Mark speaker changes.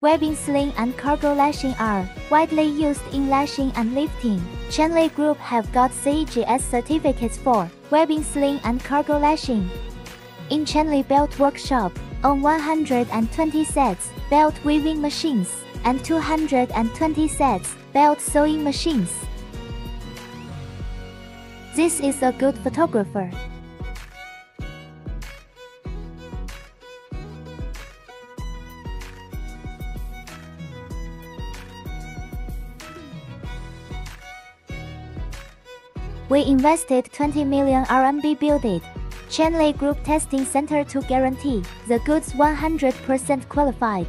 Speaker 1: Webbing sling and cargo lashing are widely used in lashing and lifting. Chenli Group have got CEGS certificates for webbing sling and cargo lashing. In Chenli Belt Workshop, on 120 sets belt weaving machines and 220 sets belt sewing machines. This is a good photographer. We invested 20 million RMB build it. Chenli Group Testing Center to guarantee the goods 100% qualified.